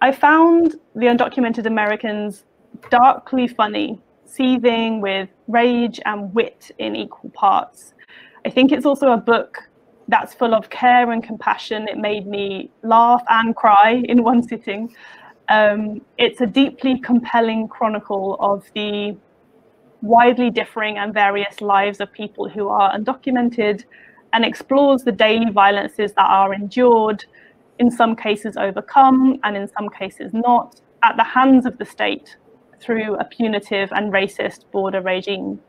I found The Undocumented Americans darkly funny, seething with rage and wit in equal parts. I think it's also a book that's full of care and compassion. It made me laugh and cry in one sitting. Um, it's a deeply compelling chronicle of the widely differing and various lives of people who are undocumented and explores the daily violences that are endured, in some cases overcome, and in some cases not, at the hands of the state through a punitive and racist border regime.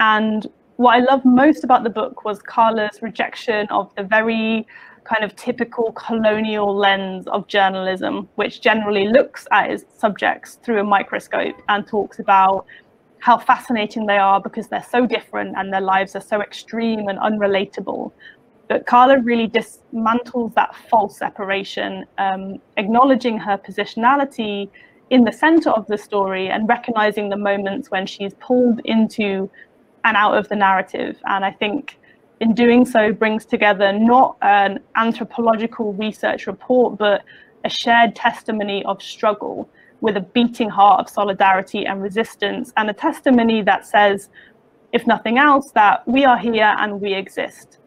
And what I love most about the book was Karla's rejection of the very kind of typical colonial lens of journalism, which generally looks at its subjects through a microscope and talks about how fascinating they are because they're so different and their lives are so extreme and unrelatable. But Karla really dismantles that false separation, um, acknowledging her positionality in the center of the story and recognizing the moments when she's pulled into and out of the narrative. And I think in doing so brings together not an anthropological research report, but a shared testimony of struggle with a beating heart of solidarity and resistance, and a testimony that says, if nothing else, that we are here and we exist.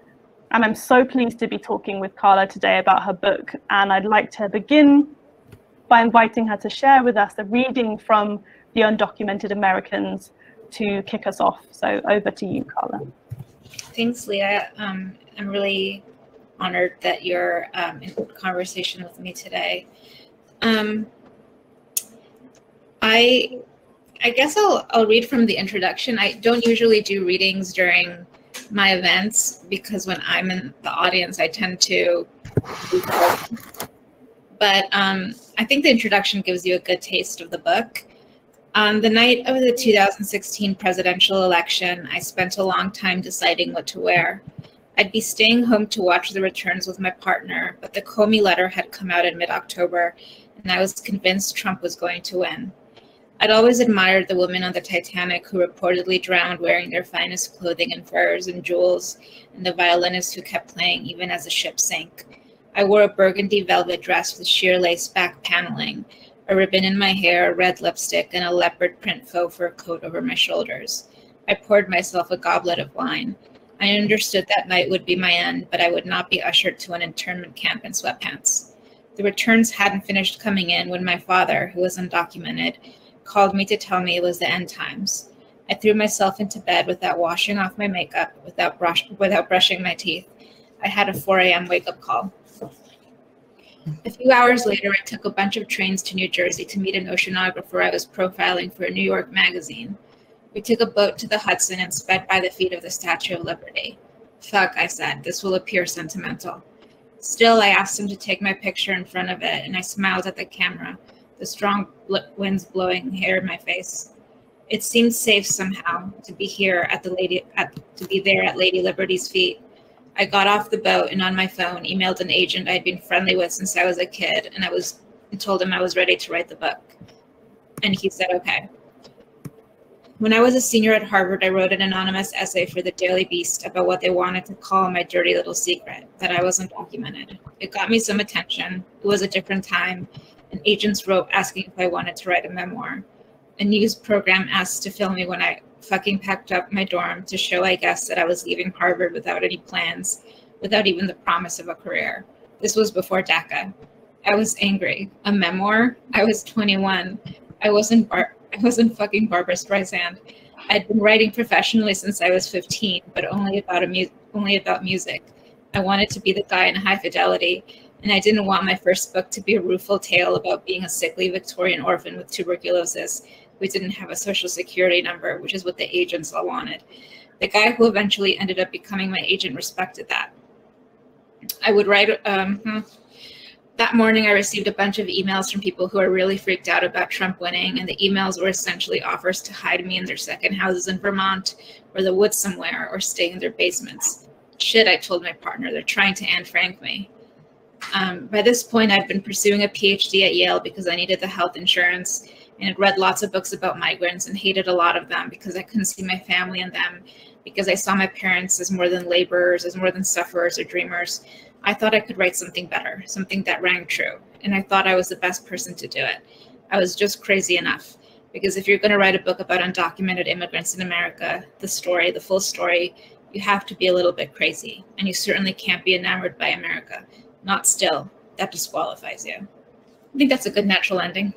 And I'm so pleased to be talking with Karla today about her book. And I'd like to begin by inviting her to share with us a reading from The Undocumented Americans to kick us off. So over to you, Karla. Thanks, Leah. Um, I'm really honored that you're um, in conversation with me today. Um, I I guess I'll I'll read from the introduction. I don't usually do readings during my events because when I'm in the audience, I tend to. But um, I think the introduction gives you a good taste of the book. On the night of the 2016 presidential election, I spent a long time deciding what to wear. I'd be staying home to watch the returns with my partner, but the Comey letter had come out in mid October, and I was convinced Trump was going to win. I'd always admired the women on the Titanic who reportedly drowned wearing their finest clothing and furs and jewels, and the violinists who kept playing even as the ship sank. I wore a burgundy velvet dress with sheer lace back paneling, a ribbon in my hair, red lipstick, and a leopard print faux fur coat over my shoulders. I poured myself a goblet of wine. I understood that night would be my end, but I would not be ushered to an internment camp in sweatpants. The returns hadn't finished coming in when my father, who was undocumented, called me to tell me it was the end times. I threw myself into bed without washing off my makeup, without, brush, without brushing my teeth. I had a 4 a.m. wake up call. A few hours later, I took a bunch of trains to New Jersey to meet an oceanographer I was profiling for a New York magazine. We took a boat to the Hudson and sped by the feet of the Statue of Liberty. Fuck, I said, this will appear sentimental. Still, I asked him to take my picture in front of it, and I smiled at the camera, the strong winds blowing hair in my face. It seemed safe somehow to be here at the lady at, to be there at Lady Liberty's feet I got off the boat and on my phone emailed an agent I'd been friendly with since I was a kid, and I was told him I was ready to write the book. And he said, okay. When I was a senior at Harvard, I wrote an anonymous essay for the Daily Beast about what they wanted to call my dirty little secret, that I wasn't documented. It got me some attention. It was a different time. And agents wrote asking if I wanted to write a memoir. A news program asked to film me when I fucking packed up my dorm to show, I guess, that I was leaving Harvard without any plans, without even the promise of a career. This was before DACA. I was angry. A memoir? I was 21. I wasn't Bar- I wasn't fucking Barbra Streisand. I'd been writing professionally since I was 15, but only about a mu- only about music. I wanted to be the guy in high fidelity, and I didn't want my first book to be a rueful tale about being a sickly Victorian orphan with tuberculosis we didn't have a social security number, which is what the agents all wanted. The guy who eventually ended up becoming my agent respected that. I would write, um, hmm. that morning I received a bunch of emails from people who are really freaked out about Trump winning, and the emails were essentially offers to hide me in their second houses in Vermont or the woods somewhere or stay in their basements. Shit, I told my partner, they're trying to Anne Frank me. Um, by this point, I've been pursuing a PhD at Yale because I needed the health insurance and had read lots of books about migrants and hated a lot of them because I couldn't see my family in them, because I saw my parents as more than laborers, as more than sufferers or dreamers. I thought I could write something better, something that rang true. and I thought I was the best person to do it. I was just crazy enough. Because if you're going to write a book about undocumented immigrants in America, the story, the full story, you have to be a little bit crazy. And you certainly can't be enamored by America. Not still. That disqualifies you. I think that's a good natural ending.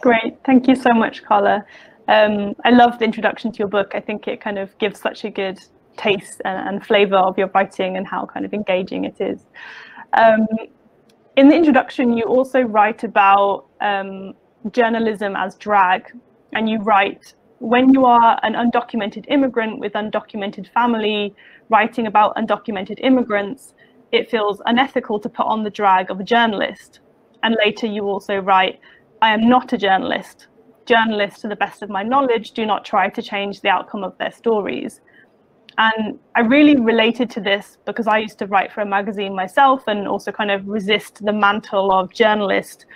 Great. Thank you so much, Karla. Um, I love the introduction to your book. I think it kind of gives such a good taste and, and flavor of your writing and how kind of engaging it is. Um, in the introduction, you also write about um, journalism as drag, and you write when you are an undocumented immigrant with undocumented family writing about undocumented immigrants, it feels unethical to put on the drag of a journalist. And later you also write, I am not a journalist. Journalists, to the best of my knowledge, do not try to change the outcome of their stories. And I really related to this because I used to write for a magazine myself and also kind of resist the mantle of journalist,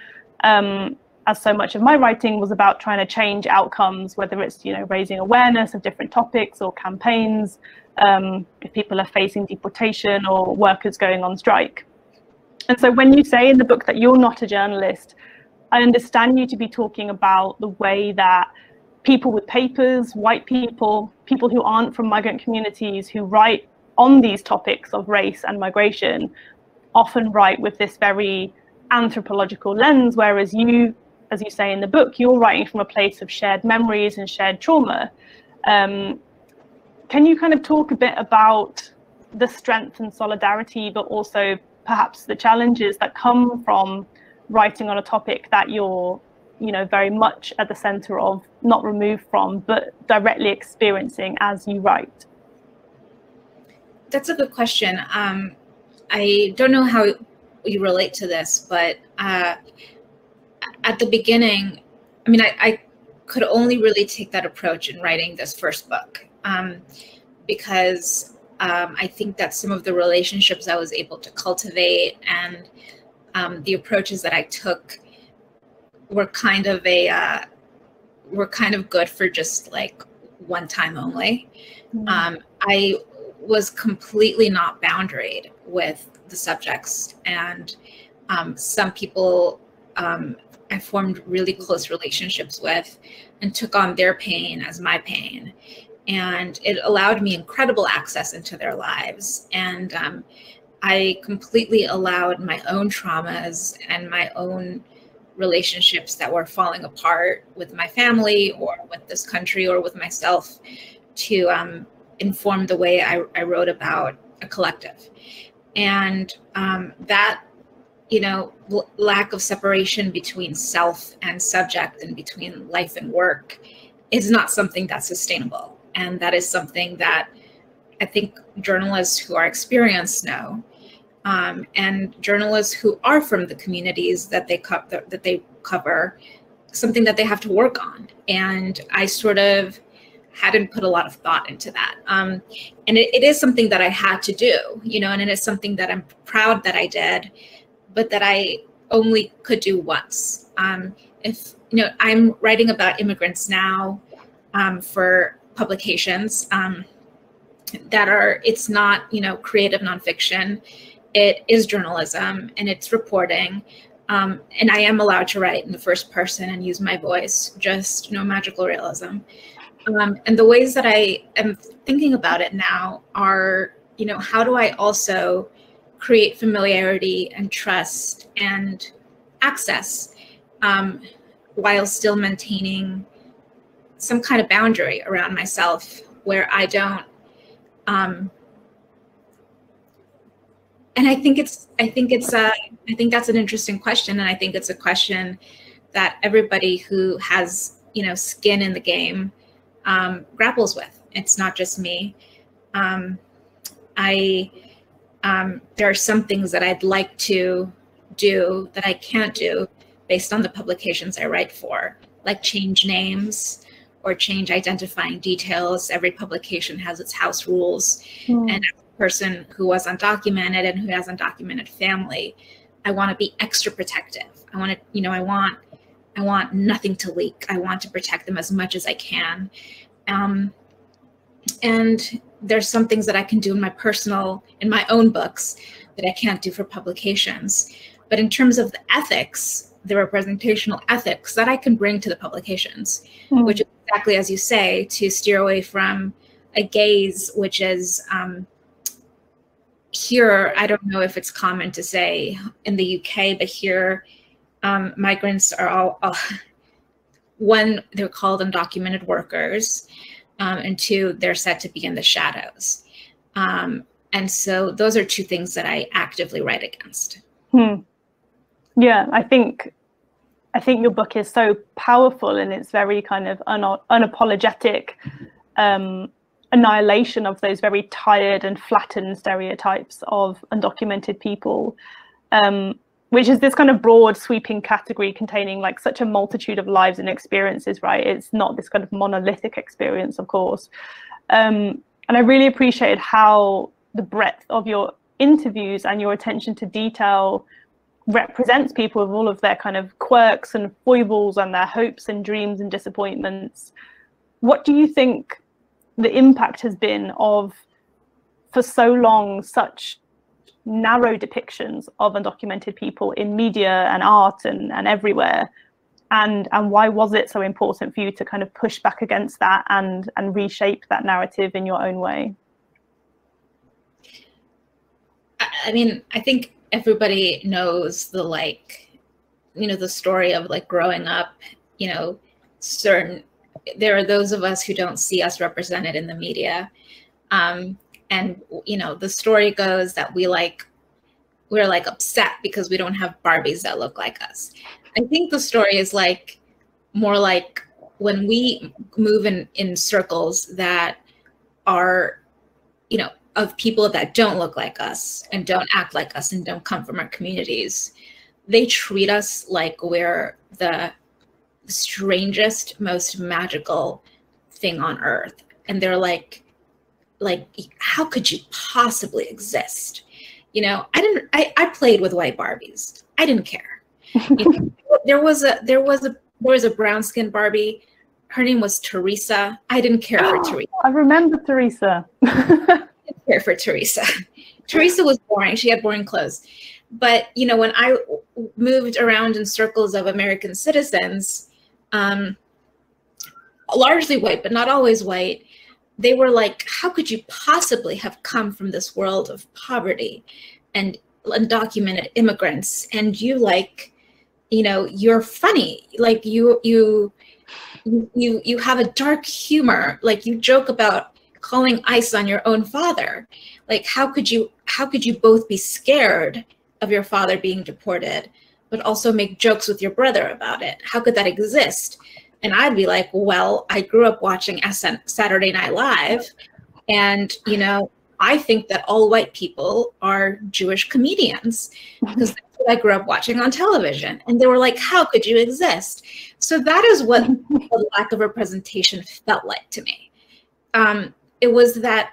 um, as so much of my writing was about trying to change outcomes, whether it's you know raising awareness of different topics or campaigns, um, if people are facing deportation or workers going on strike. And so when you say in the book that you're not a journalist, I understand you to be talking about the way that people with papers, white people, people who aren't from migrant communities who write on these topics of race and migration often write with this very anthropological lens, whereas you, as you say in the book, you're writing from a place of shared memories and shared trauma. Um, can you kind of talk a bit about the strength and solidarity, but also perhaps the challenges that come from writing on a topic that you're you know very much at the center of not removed from but directly experiencing as you write? That's a good question. Um, i don't know how you relate to this but uh, at the beginning i mean I, I, could only really take that approach in writing this first book um, because um, i think that some of the relationships i was able to cultivate and um, the approaches that i took were kind of a uh, were kind of good for just like one time only. Mm-hmm. Um, I was completely not boundaried with the subjects, and um, some people um, I formed really close relationships with, and took on their pain as my pain, and it allowed me incredible access into their lives and. Um, I completely allowed my own traumas and my own relationships that were falling apart with my family or with this country or with myself to um, inform the way I, I, wrote about a collective. And um, that, you know, lack of separation between self and subject and between life and work is not something that's sustainable. And that is something that I think journalists who are experienced know. Um, and journalists who are from the communities that they co- that they cover something that they have to work on. And i sort of hadn't put a lot of thought into that. Um, and it, it is something that i had to do you know and it is something that i'm proud that i did but that i only could do once. Um, if you know i'm writing about immigrants now um, for publications um, that are it's not you know creative nonfiction it is journalism and it's reporting. Um, and I am allowed to write in the first person and use my voice, just no magical realism. Um, and the ways that I am thinking about it now are, you know, how do I also create familiarity and trust and access um, while still maintaining some kind of boundary around myself where I don't um, and I think it's I think it's a I think that's an interesting question, and I think it's a question that everybody who has you know skin in the game um, grapples with. It's not just me. Um, I um, there are some things that I'd like to do that I can't do based on the publications I write for, like change names or change identifying details. Every publication has its house rules, mm. and person who was undocumented and who has undocumented family, I want to be extra protective. I want to, you know, I want, I want nothing to leak. I want to protect them as much as I can. Um, and there's some things that I can do in my personal, in my own books that I can't do for publications. But in terms of the ethics, the representational ethics that I can bring to the publications, mm. which is exactly as you say, to steer away from a gaze which is um, here. I don't know if it's common to say in the UK, but here um, migrants are all, all one they're called undocumented workers, um, and two they're said to be in the shadows. Um, and so those are two things that I actively write against. Hmm. Yeah, I think I think your book is so powerful and it's very kind of un- unapologetic um, annihilation of those very tired and flattened stereotypes of undocumented people, um, which is this kind of broad sweeping category containing like such a multitude of lives and experiences, right? It's not this kind of monolithic experience, of course. Um, and I really appreciated how the breadth of your interviews and your attention to detail represents people with all of their kind of quirks and foibles and their hopes and dreams and disappointments. What do you think the impact has been of, for so long, such narrow depictions of undocumented people in media and art and, and everywhere? And, and why was it so important for you to kind of push back against that and, and reshape that narrative in your own way? I mean, I think everybody knows the like you know the story of like growing up you know certain there are those of us who don't see us represented in the media. Um and you know the story goes that we like we're like upset because we don't have barbies that look like us. I think the story is like more like when we move in in circles that are you know of people that don't look like us and don't act like us and don't come from our communities, they treat us like we're the strangest, most magical thing on earth. And they're like, like, how could you possibly exist? You know, I didn't I, I played with white Barbies. I didn't care. You know, there was a there was a there was a brown skinned Barbie. Her name was Teresa. I didn't care for Teresa. I remember Teresa. care for Teresa. Teresa was boring. She had boring clothes. But, you know, when I moved around in circles of American citizens, um, largely white, but not always white, they were like, how could you possibly have come from this world of poverty and undocumented immigrants? And you like, you know, you're funny. Like you, you, you, you have a dark humor. Like you joke about calling ICE on your own father. Like how could you how could you both be scared of your father being deported, but also make jokes with your brother about it? How could that exist? And I'd be like, well, I grew up watching SN Saturday Night Live, and you know, I think that all white people are Jewish comedians because that's what I grew up watching on television. And they were like, how could you exist? So that is what the lack of representation felt like to me. Um, it was that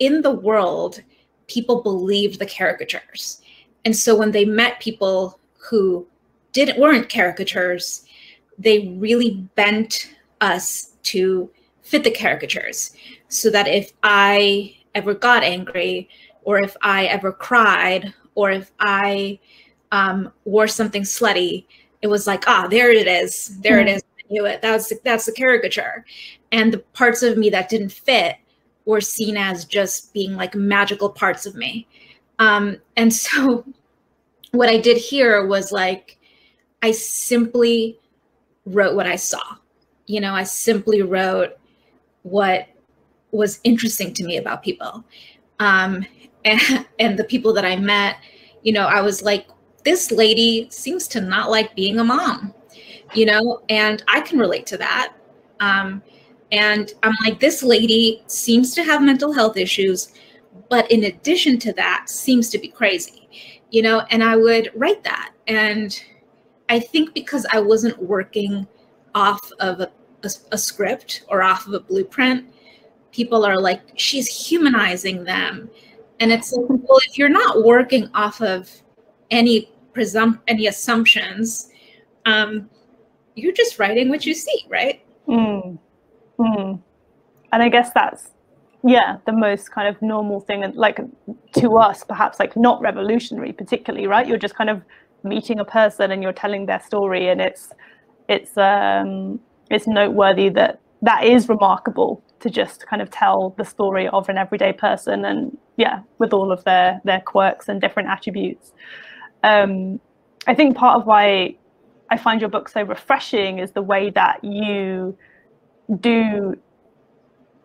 in the world, people believed the caricatures. And so when they met people who didn't weren't caricatures, they really bent us to fit the caricatures. So that if I ever got angry, or if I ever cried, or if I um, wore something slutty, it was like, ah, there it is, there mm-hmm. it is. I knew it. That's that's the caricature, and the parts of me that didn't fit were seen as just being like magical parts of me. Um, and so what I did here was like, I simply wrote what I saw. You know, I simply wrote what was interesting to me about people. Um, and, and the people that I met, you know, I was like, this lady seems to not like being a mom, you know, and I can relate to that. Um, and I'm like, this lady seems to have mental health issues, but in addition to that, seems to be crazy, you know? And I would write that. And I think because I wasn't working off of a, a, a script or off of a blueprint, people are like, she's humanizing them. And it's like, well, if you're not working off of any presump any assumptions, um, you're just writing what you see, right? Mm. Hmm. And I guess that's yeah the most kind of normal thing and like to us perhaps like not revolutionary particularly right you're just kind of meeting a person and you're telling their story and it's it's um it's noteworthy that that is remarkable to just kind of tell the story of an everyday person and yeah with all of their their quirks and different attributes um i think part of why i find your book so refreshing is the way that you do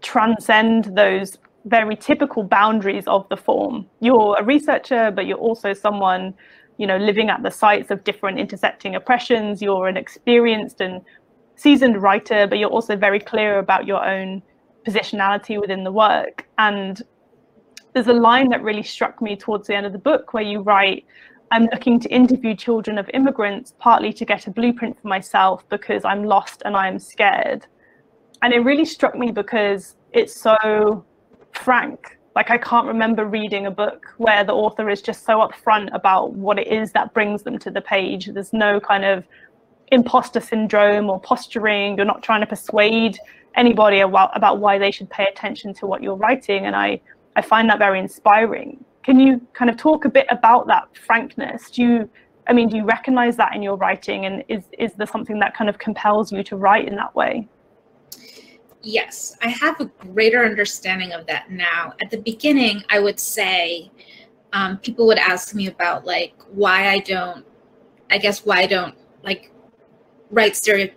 transcend those very typical boundaries of the form. You're a researcher, but you're also someone, you know, living at the sites of different intersecting oppressions. You're an experienced and seasoned writer, but you're also very clear about your own positionality within the work. And there's a line that really struck me towards the end of the book where you write, I'm looking to interview children of immigrants partly to get a blueprint for myself because I'm lost and I am scared and it really struck me because it's so frank. Like i can't remember reading a book where the author is just so upfront about what it is that brings them to the page. There's no kind of imposter syndrome or posturing. You're not trying to persuade anybody about, about why they should pay attention to what you're writing. And i i find that very inspiring. Can you kind of talk a bit about that frankness? Do you i mean do you recognize that in your writing? And is is there something that kind of compels you to write in that way yes, I have a greater understanding of that now. At the beginning, I would say um, people would ask me about like why I don't, I guess why I don't like write stereo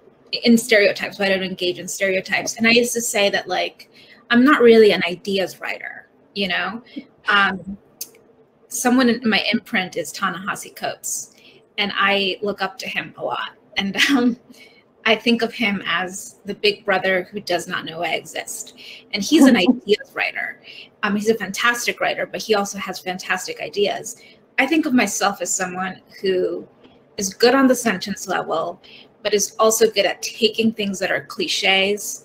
in stereotypes, why I don't engage in stereotypes. And I used to say that like I'm not really an ideas writer, you know. Um, someone in my imprint is Ta-Nehisi Coates, and I look up to him a lot. And um, I think of him as the big brother who does not know I exist. And he's an ideas writer. Um, he's a fantastic writer, but he also has fantastic ideas. I think of myself as someone who is good on the sentence level, but is also good at taking things that are cliches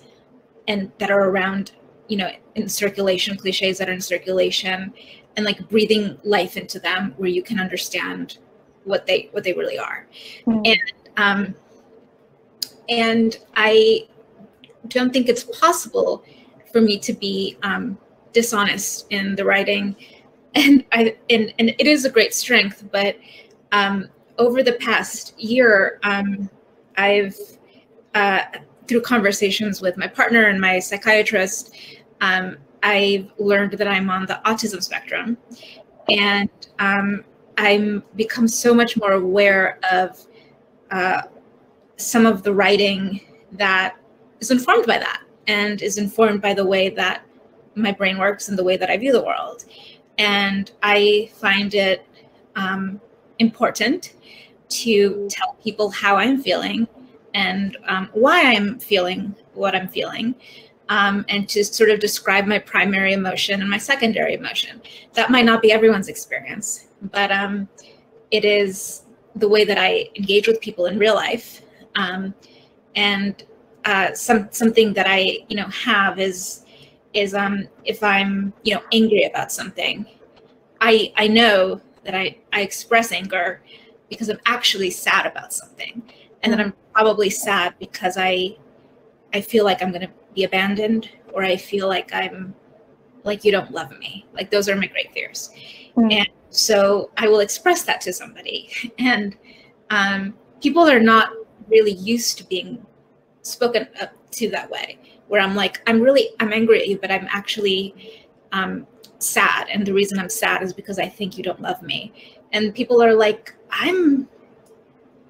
and that are around, you know, in circulation, cliches that are in circulation, and like breathing life into them where you can understand what they what they really are. Mm. And um, and I don't think it's possible for me to be um, dishonest in the writing. And I and, and it is a great strength, but um, over the past year, um, I've uh, through conversations with my partner and my psychiatrist, um, I've learned that I'm on the autism spectrum, and um, I'm become so much more aware of uh, some of the writing that is informed by that and is informed by the way that my brain works and the way that I view the world. And I find it um, important to tell people how I'm feeling and um, why I'm feeling what I'm feeling. Um, and to sort of describe my primary emotion and my secondary emotion. That might not be everyone's experience, but um, it is the way that I engage with people in real life um, and uh, some something that I you know have is is um, if I'm you know angry about something, I I know that I I express anger because I'm actually sad about something, and then I'm probably sad because I I feel like I'm gonna be abandoned or I feel like I'm like you don't love me. Like those are my great fears, mm. and so I will express that to somebody, and um, people are not really used to being spoken up to that way where i'm like i'm really i'm angry at you but i'm actually um, sad. And the reason i'm sad is because i think you don't love me. And people are like i'm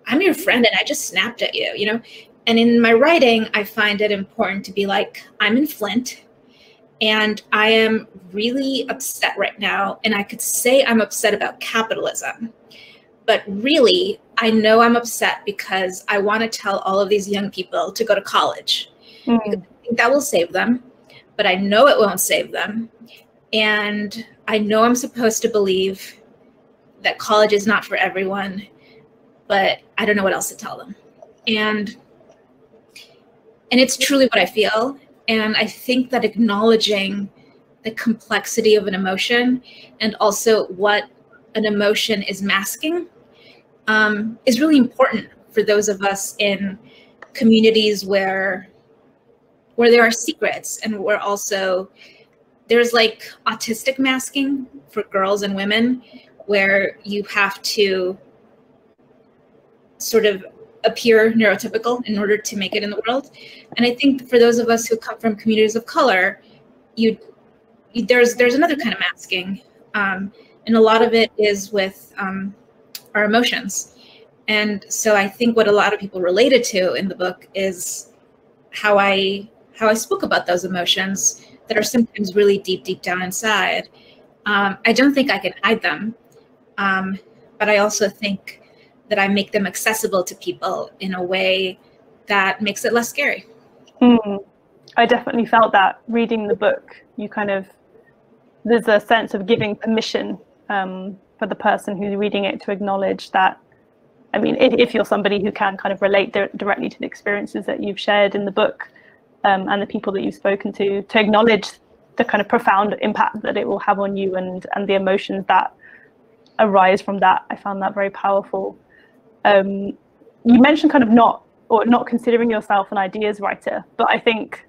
i'm your friend and i just snapped at you you know? And in my writing i find it important to be like i'm in flint and i am really upset right now. And i could say i'm upset about capitalism but really, I know I'm upset because I want to tell all of these young people to go to college. Mm. I think that will save them, but I know it won't save them. And I know I'm supposed to believe that college is not for everyone, but I don't know what else to tell them. And and it's truly what I feel. And I think that acknowledging the complexity of an emotion and also what an emotion is masking um, is really important for those of us in communities where where there are secrets and where also there's like autistic masking for girls and women where you have to sort of appear neurotypical in order to make it in the world. And I think for those of us who come from communities of color, you, you there's there's another kind of masking, um, and a lot of it is with um, our emotions. And so I think what a lot of people related to in the book is how I how I spoke about those emotions that are sometimes really deep, deep down inside. Um, I don't think I can hide them, um, but I also think that I make them accessible to people in a way that makes it less scary. Mm. I definitely felt that reading the book. You kind of there's a sense of giving permission um, for the person who's reading it to acknowledge that. I mean, if, if you're somebody who can kind of relate di- directly to the experiences that you've shared in the book um, and the people that you've spoken to, to acknowledge the kind of profound impact that it will have on you and and the emotions that arise from that. I found that very powerful. Um, you mentioned kind of not or not considering yourself an ideas writer, but I think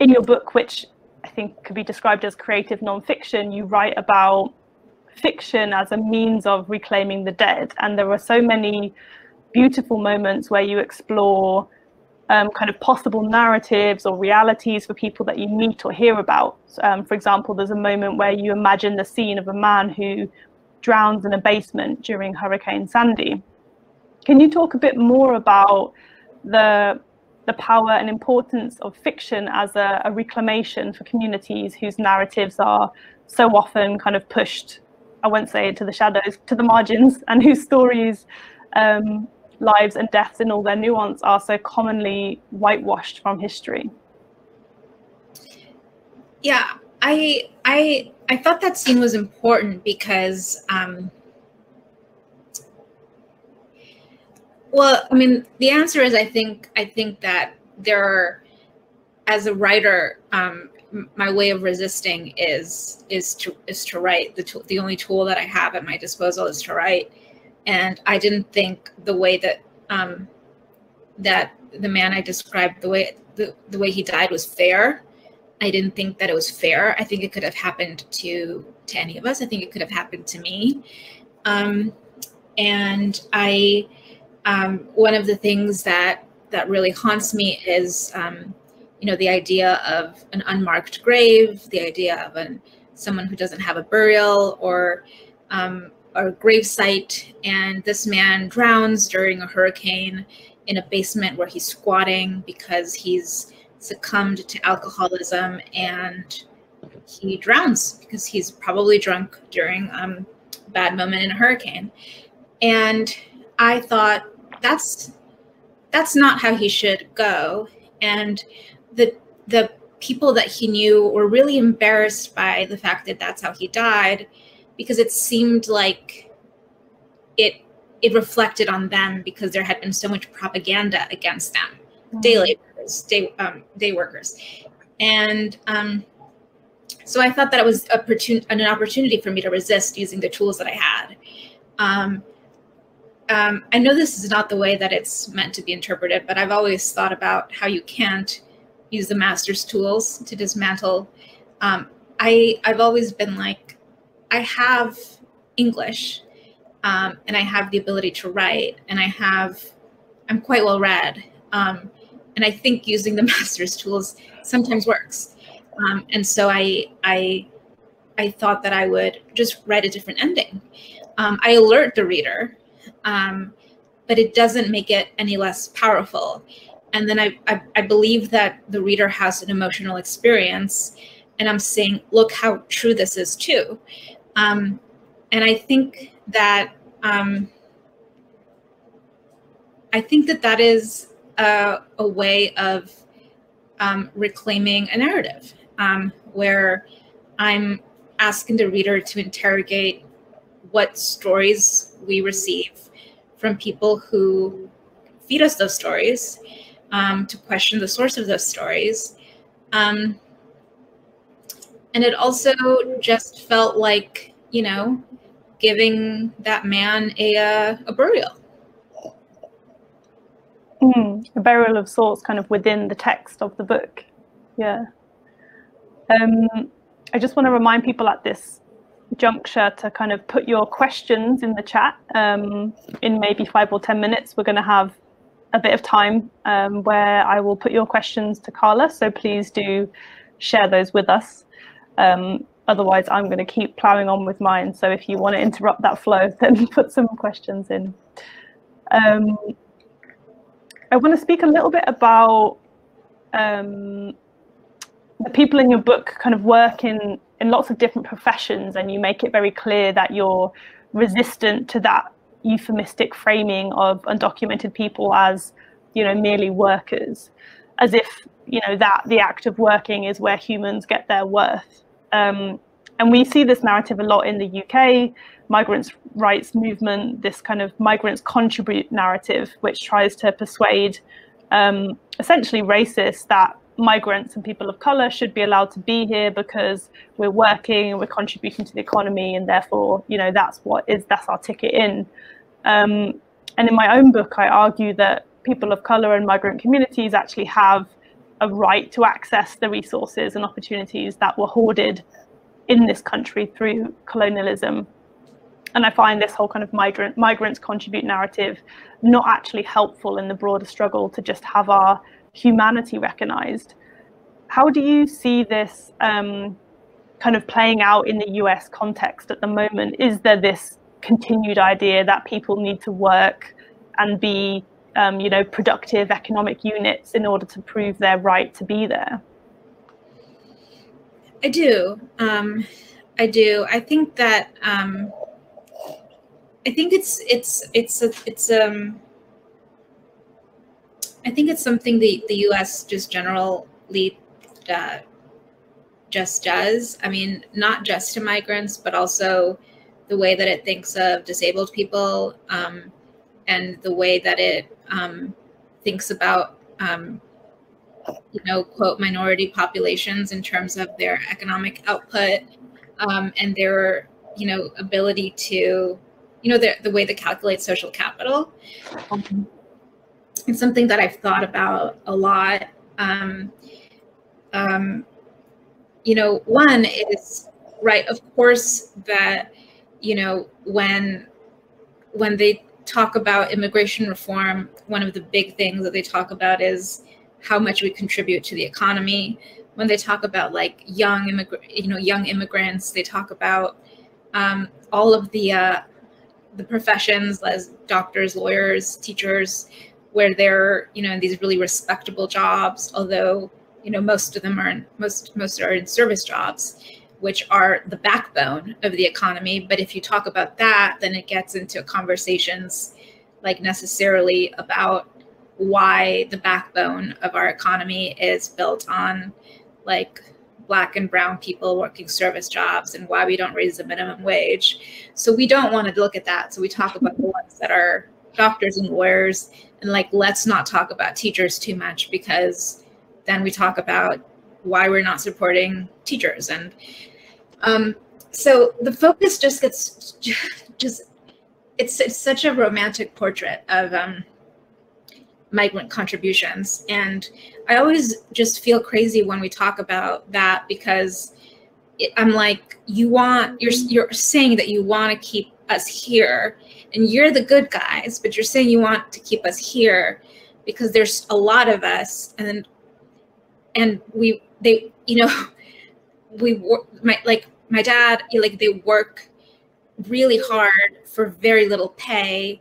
in your book, which I think could be described as creative nonfiction, you write about fiction as a means of reclaiming the dead, and there are so many beautiful moments where you explore um, kind of possible narratives or realities for people that you meet or hear about. Um, for example, there's a moment where you imagine the scene of a man who drowns in a basement during Hurricane Sandy. Can you talk a bit more about the the power and importance of fiction as a, a, reclamation for communities whose narratives are so often kind of pushed, I won't say to the shadows, to the margins, and whose stories, um, lives, and deaths in all their nuance are so commonly whitewashed from history? Yeah, I I I thought that scene was important because um, well, I mean, the answer is I think I think that there are as a writer, um, my way of resisting is is to is to write. The tool, the only tool that I have at my disposal is to write, and I didn't think the way that um, that the man I described the way the, the way he died was fair I didn't think that it was fair. I think it could have happened to to any of us. I think it could have happened to me. Um, and I, um, one of the things that that really haunts me is, um, you know, the idea of an unmarked grave, the idea of an someone who doesn't have a burial or um, a grave site, and this man drowns during a hurricane in a basement where he's squatting because he's succumbed to alcoholism and he drowns because he's probably drunk during um, a bad moment in a hurricane. And I thought that's that's not how he should go. And the the people that he knew were really embarrassed by the fact that that's how he died because it seemed like it it reflected on them because there had been so much propaganda against them mm-hmm. daily workers, day um, day workers, and um, so I thought that it was an opportunity for me to resist using the tools that I had. Um, um, I know this is not the way that it's meant to be interpreted, but I've always thought about how you can't use the master's tools to dismantle. Um, I I've always been like, I have English, um, and I have the ability to write, and I have, I'm quite well read. Um, and I think using the master's tools sometimes works. Um, and so I, I, I thought that I would just write a different ending. Um, I alert the reader, um, but it doesn't make it any less powerful. And then I, I, I believe that the reader has an emotional experience, and I'm saying, look how true this is too. Um, and I think that um, I think that that is a, a way of um, reclaiming a narrative um, where I'm asking the reader to interrogate what stories we receive from people who feed us those stories, um, to question the source of those stories. Um, and it also just felt like, you know, giving that man a, uh, a burial. Mm, a burial of sorts kind of within the text of the book. Yeah. Um, I just want to remind people at this juncture to kind of put your questions in the chat. Um, in maybe five or 10 minutes, we're going to have a bit of time um, where I will put your questions to Karla. So please do share those with us. Um, otherwise, I'm going to keep plowing on with mine. So if you want to interrupt that flow, then put some questions in. Um, I want to speak a little bit about um, the people in your book kind of work in, in lots of different professions, and you make it very clear that you're resistant to that euphemistic framing of undocumented people as, you know, merely workers, as if you know that the act of working is where humans get their worth. Um, and we see this narrative a lot in the UK migrants' rights movement, this kind of migrants contribute narrative, which tries to persuade um, essentially racists that migrants and people of color should be allowed to be here because we're working and we're contributing to the economy and therefore you know that's what is that's our ticket in. Um, and in my own book i argue that people of color and migrant communities actually have a right to access the resources and opportunities that were hoarded in this country through colonialism. And I find this whole kind of migrant migrants contribute narrative not actually helpful in the broader struggle to just have our humanity recognized. How do you see this um, kind of playing out in the US context at the moment? Is there this continued idea that people need to work and be, um, you know, productive economic units in order to prove their right to be there? I do. Um, I do. I think that um, I think it's it's it's a, it's um I think it's something the the U.S. just generally uh, just does. I mean, not just to migrants, but also the way that it thinks of disabled people um, and the way that it um, thinks about um, you know quote minority populations in terms of their economic output um, and their you know ability to you know, the, the way they calculate social capital. It's something that I've thought about a lot. Um, um, you know, one is right, of course, that you know when when they talk about immigration reform, one of the big things that they talk about is how much we contribute to the economy. When they talk about like young immigrant, you know, young immigrants, they talk about um, all of the uh, the professions as doctors, lawyers, teachers, where they're you know in these really respectable jobs, although you know most of them are in, most most are in service jobs, which are the backbone of the economy. But if you talk about that, then it gets into conversations like necessarily about why the backbone of our economy is built on like black and brown people working service jobs and why we don't raise the minimum wage. So we don't want to look at that. So we talk about the ones that are doctors and lawyers and like let's not talk about teachers too much because then we talk about why we're not supporting teachers and um, so the focus just gets just it's, it's such a romantic portrait of um, migrant contributions. And I always just feel crazy when we talk about that because I'm like, you want you're you're saying that you want to keep us here, and you're the good guys, but you're saying you want to keep us here because there's a lot of us, and and we they you know we work my like my dad like they work really hard for very little pay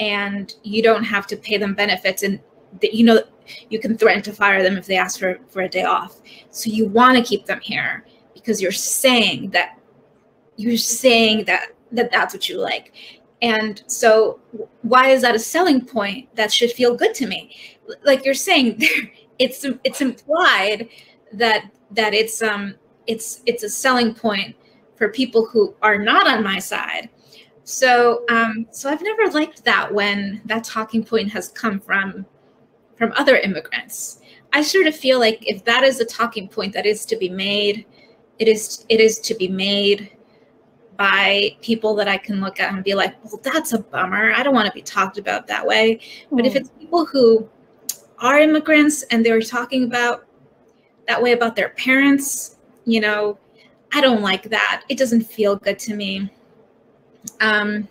and you don't have to pay them benefits and that you know you can threaten to fire them if they ask for, for a day off. So you want to keep them here because you're saying that you're saying that that that's what you like and so why is that a selling point that should feel good to me like you're saying it's it's implied that that it's um it's it's a selling point for people who are not on my side so, um, so I've never liked that when that talking point has come from from other immigrants. I sort of feel like if that is a talking point that is to be made, it is it is to be made by people that I can look at and be like, well, that's a bummer. I don't want to be talked about that way. But if hmm. it's people who are immigrants and they're talking about that way about their parents, you know, I don't like that. It doesn't feel good to me. Um,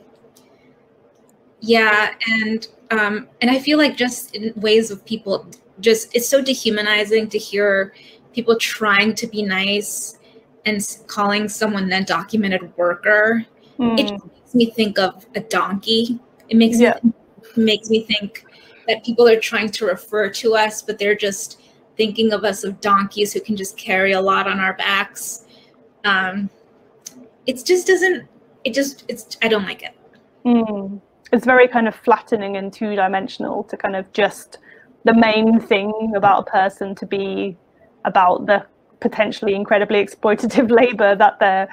yeah, and um, and I feel like just in ways of people, just it's so dehumanizing to hear people trying to be nice and calling someone an undocumented worker. Mm. It makes me think of a donkey. It makes yeah. me makes me think that people are trying to refer to us, but they're just thinking of us of donkeys who can just carry a lot on our backs. Um, it just doesn't. It just. It's. I don't like it. Mm. It's very kind of flattening and two dimensional to kind of just the main thing about a person to be about the potentially incredibly exploitative labor that they're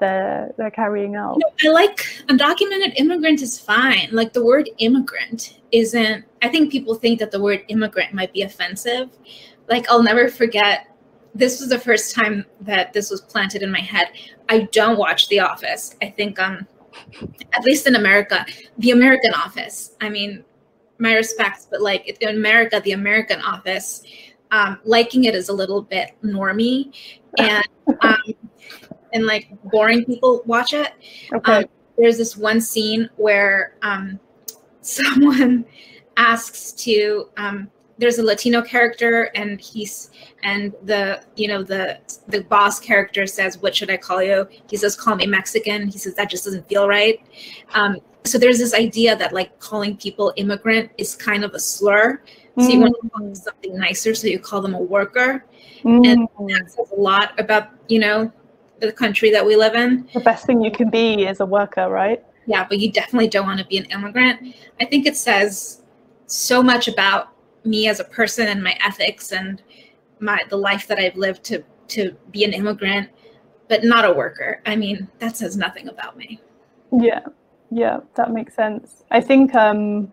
they're they're carrying out. You know, I like undocumented immigrant is fine. Like the word immigrant isn't. I think people think that the word immigrant might be offensive. Like I'll never forget. This was the first time that this was planted in my head. I don't watch The Office. I think um, at least in America, the American Office. I mean, my respects, but like in America, the American Office. Um, liking it is a little bit normy, and um, and like boring people watch it. Okay. Um, there's this one scene where um, someone asks to um, there's a Latino character and he's and the you know the the boss character says what should I call you? He says call me Mexican. He says that just doesn't feel right. Um, so there's this idea that like calling people immigrant is kind of a slur. So you want to call them mm. something nicer, so you call them a worker, mm. and that says a lot about you know the country that we live in. The best thing you can be is a worker, right? Yeah, but you definitely don't want to be an immigrant. I think it says so much about me as a person and my ethics and my the life that I've lived to to be an immigrant, but not a worker. I mean, that says nothing about me. Yeah, yeah, that makes sense. I think, um,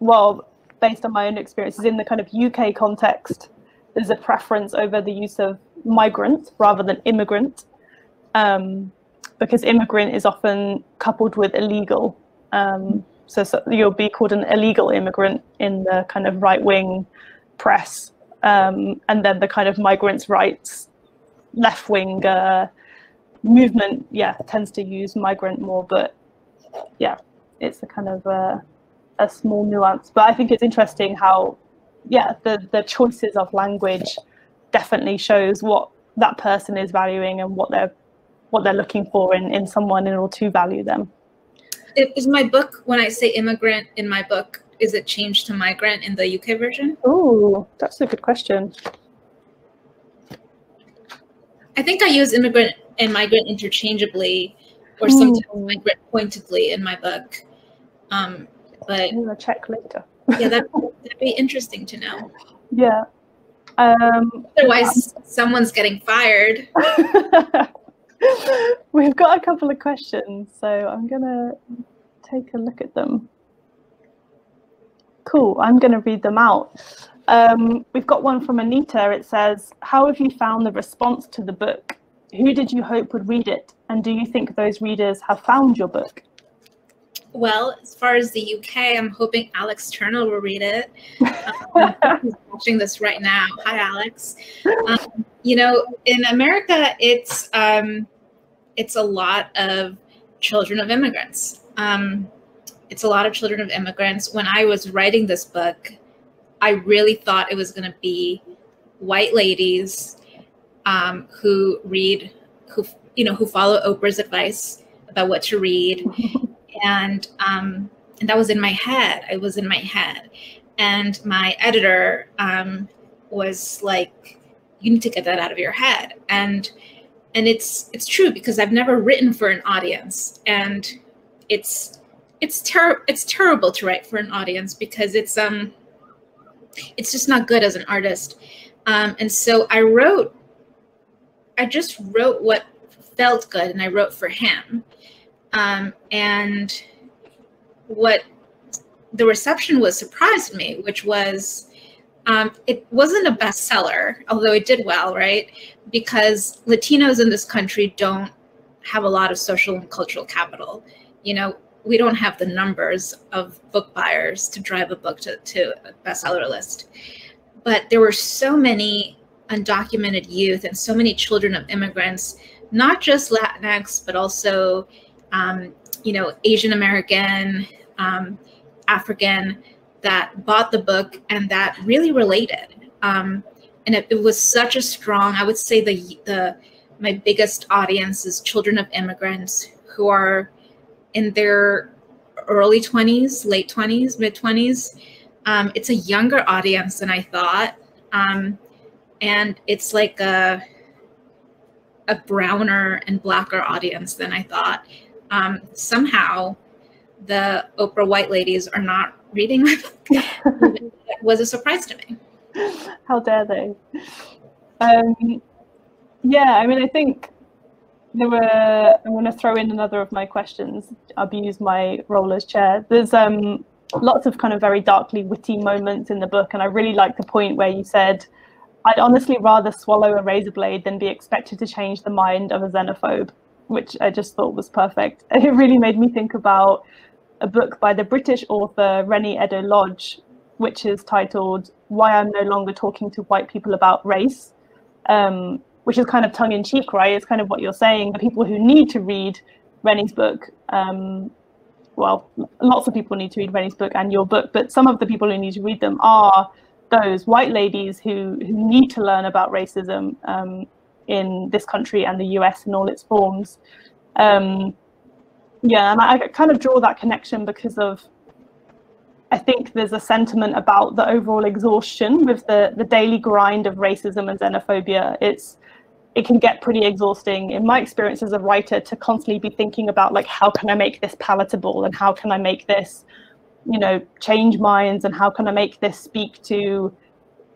well, based on my own experiences in the kind of UK context, there's a preference over the use of migrant rather than immigrant, um, because immigrant is often coupled with illegal. Um, so, so, you'll be called an illegal immigrant in the kind of right wing press, um, and then the kind of migrants' rights left wing uh, movement, yeah, tends to use migrant more. But yeah, it's a kind of a, a small nuance. But I think it's interesting how yeah, the the choices of language definitely shows what that person is valuing and what they're what they're looking for in, in someone in order to value them. Is my book when I say immigrant in my book, is it changed to migrant in the UK version? Oh, that's a good question. I think I use immigrant and migrant interchangeably or sometimes mm. migrant pointedly in my book. Um, but I'm gonna check later. yeah, that, that'd be interesting to know. Yeah. Um, Otherwise, someone's getting fired. We've got a couple of questions, so I'm going to take a look at them. Cool, I'm going to read them out. Um, we've got one from Anita. It says, How have you found the response to the book? Who did you hope would read it? And do you think those readers have found your book? Well, as far as the UK, I'm hoping Alex Turner will read it. Um, he's watching this right now. Hi, Alex. Um, you know, in America, it's um, it's a lot of children of immigrants. Um, it's a lot of children of immigrants. When I was writing this book, I really thought it was going to be white ladies um, who read, who you know, who follow Oprah's advice about what to read and um, and that was in my head. It was in my head, and my editor um, was like, "You need to get that out of your head." And and it's it's true because I've never written for an audience, and it's it's ter- it's terrible to write for an audience because it's um it's just not good as an artist. Um, and so I wrote, I just wrote what felt good, and I wrote for him. Um, and what the reception was surprised me, which was um, it wasn't a bestseller, although it did well, right? Because Latinos in this country don't have a lot of social and cultural capital. You know, we don't have the numbers of book buyers to drive a book to, to a bestseller list. But there were so many undocumented youth and so many children of immigrants, not just Latinx, but also, um, you know, Asian American, um, African, that bought the book and that really related. Um, and it, it, was such a strong, I would say the, the, my biggest audience is children of immigrants who are in their early 20s, late 20s, mid 20s. Um, it's a younger audience than I thought. Um, and it's like a, a browner and blacker audience than I thought. Um, somehow, the Oprah White ladies are not reading my book. it was a surprise to me. How dare they? Um, yeah, I mean, I think there were. I'm going to throw in another of my questions. Abuse my role as chair. There's um, lots of kind of very darkly witty moments in the book, and I really like the point where you said, "I'd honestly rather swallow a razor blade than be expected to change the mind of a xenophobe," which I just thought was perfect. And it really made me think about a book by the British author Reni Eddo-Lodge, which is titled "Why I'm No Longer Talking to White People About Race." Um, which is kind of tongue in cheek, right? It's kind of what you're saying. The people who need to read Reni's book, um, well, lots of people need to read Reni's book and your book, but some of the people who need to read them are those white ladies who, who need to learn about racism um, in this country and the US in all its forms. Um, yeah, and I kind of draw that connection because of I think there's a sentiment about the overall exhaustion with the, the daily grind of racism and xenophobia. It's it can get pretty exhausting in my experience as a writer to constantly be thinking about like how can i make this palatable and how can i make this you know change minds and how can i make this speak to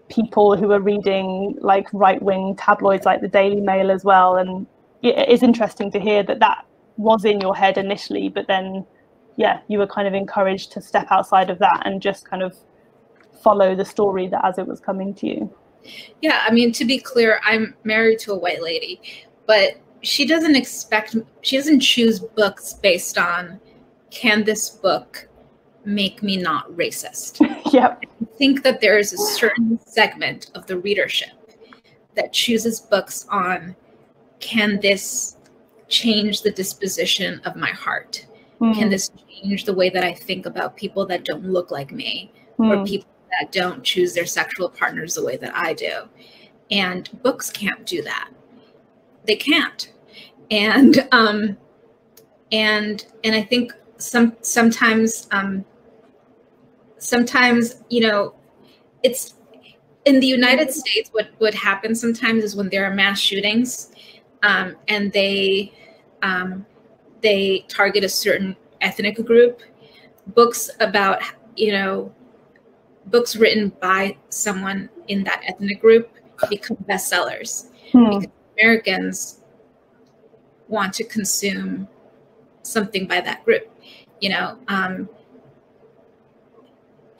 people who are reading like right-wing tabloids like the daily mail as well and it is interesting to hear that that was in your head initially but then yeah you were kind of encouraged to step outside of that and just kind of follow the story that as it was coming to you. Yeah, I mean, to be clear, I'm married to a white lady, but she doesn't expect, she doesn't choose books based on can this book make me not racist? yep. I think that there is a certain segment of the readership that chooses books on can this change the disposition of my heart? Mm. Can this change the way that I think about people that don't look like me mm. or people that don't choose their sexual partners the way that I do. And books can't do that. They can't. And um and and I think some sometimes um sometimes, you know, it's in the United States what would happen sometimes is when there are mass shootings um and they um they target a certain ethnic group books about you know books written by someone in that ethnic group become bestsellers hmm. because Americans want to consume something by that group, you know. Um,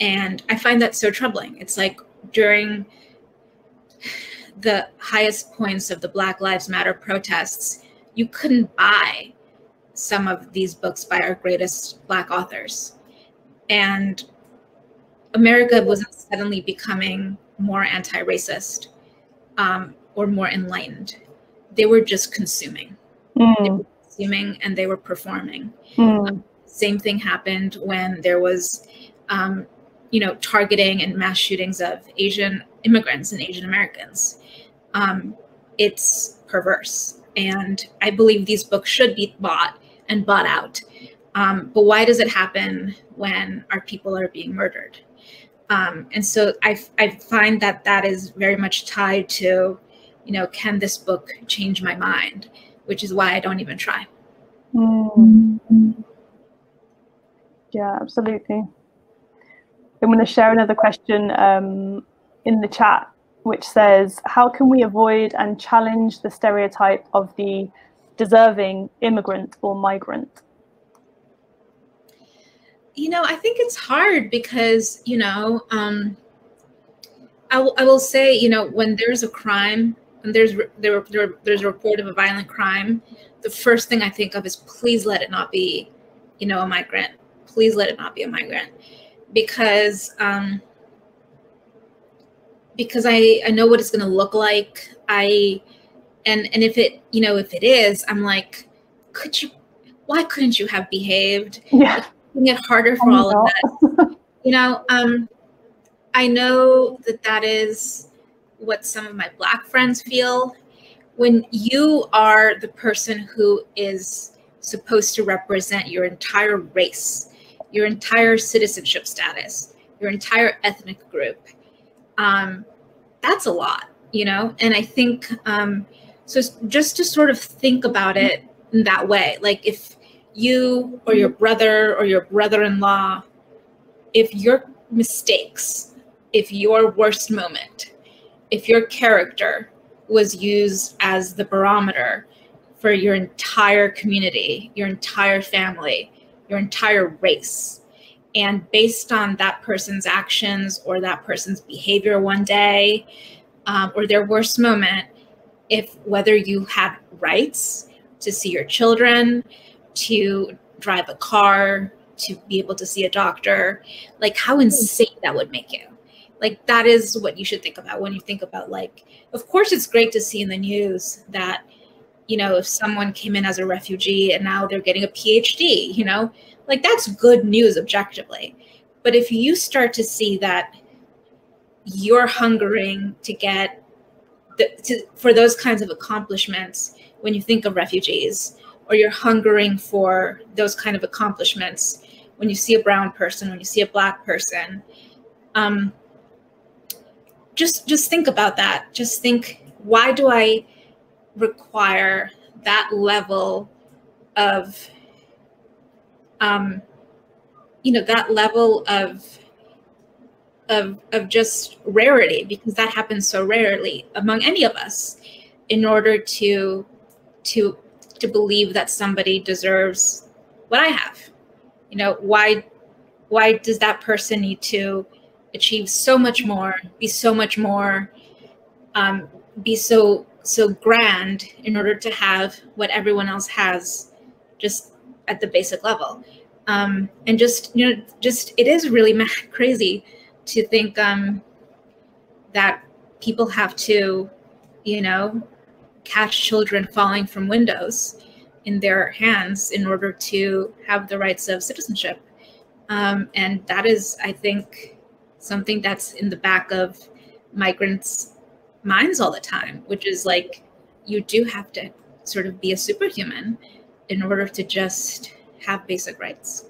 and I find that so troubling. It's like during the highest points of the Black Lives Matter protests, you couldn't buy some of these books by our greatest Black authors. And America wasn't suddenly becoming more anti-racist um, or more enlightened. They were just consuming. Mm. They were consuming and they were performing. Mm. Um, same thing happened when there was, um, you know, targeting and mass shootings of Asian immigrants and Asian Americans. Um, it's perverse, and I believe these books should be bought and bought out. Um, but why does it happen when our people are being murdered? Um, and so I, I find that that is very much tied to, you know, can this book change my mind? Which is why I don't even try. Mm. Yeah, absolutely. I'm going to share another question um, in the chat, which says, How can we avoid and challenge the stereotype of the deserving immigrant or migrant? you know, I think it's hard because, you know, um, I, will, I will say, you know, when there's a crime, and there's there, there, there's a report of a violent crime, the first thing I think of is please let it not be, you know, a migrant. Please let it not be a migrant, because um, because I, I know what it's going to look like. I and and if it you know if it is, I'm like, could you? Why couldn't you have behaved? Yeah, making it harder for all of that. you know, um, I know that that is what some of my black friends feel when you are the person who is supposed to represent your entire race, your entire citizenship status, your entire ethnic group. Um, that's a lot, you know? And I think, um, so just to sort of think about it in that way, like if you or your brother or your brother in law, if your mistakes, if your worst moment, if your character was used as the barometer for your entire community, your entire family, your entire race. And based on that person's actions or that person's behavior one day um, or their worst moment, if whether you had rights to see your children, to drive a car, to be able to see a doctor, like how insane that would make you. Like that is what you should think about when you think about like, of course, it's great to see in the news that you know, if someone came in as a refugee and now they're getting a PhD, you know, like that's good news objectively. But if you start to see that you're hungering to get the, to, for those kinds of accomplishments when you think of refugees, or you're hungering for those kind of accomplishments when you see a brown person, when you see a black person, um, just just think about that. Just think, why do I require that level of um, you know that level of of of just rarity because that happens so rarely among any of us in order to to to believe that somebody deserves what i have. You know why why does that person need to achieve so much more be so much more um, be so so grand in order to have what everyone else has just at the basic level. Um, and just you know just it is really crazy to think um, that people have to you know catch children falling from windows in their hands in order to have the rights of citizenship. Um, and that is i think something that's in the back of migrants minds all the time, which is like you do have to sort of be a superhuman in order to just have basic rights.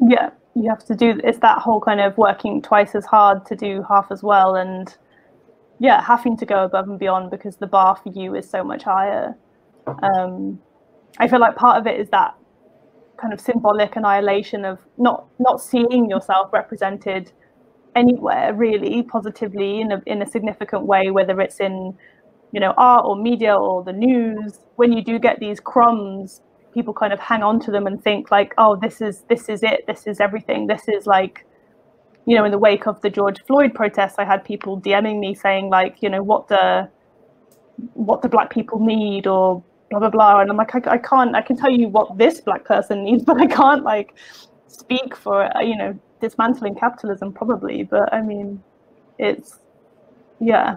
Yeah, you have to do it's that whole kind of working twice as hard to do half as well and yeah, having to go above and beyond because the bar for you is so much higher. Um, I feel like part of it is that kind of symbolic annihilation of not not seeing yourself represented anywhere really positively in a, in a significant way whether it's in you know art or media or the news. When you do get these crumbs people kind of hang on to them and think like oh this is this is it. This is everything. This is like you know in the wake of the george floyd protests i had people dming me saying like you know what the what the black people need or blah blah blah. And i'm like i, I can't i can tell you what this black person needs but i can't like speak for you know dismantling capitalism probably but i mean it's yeah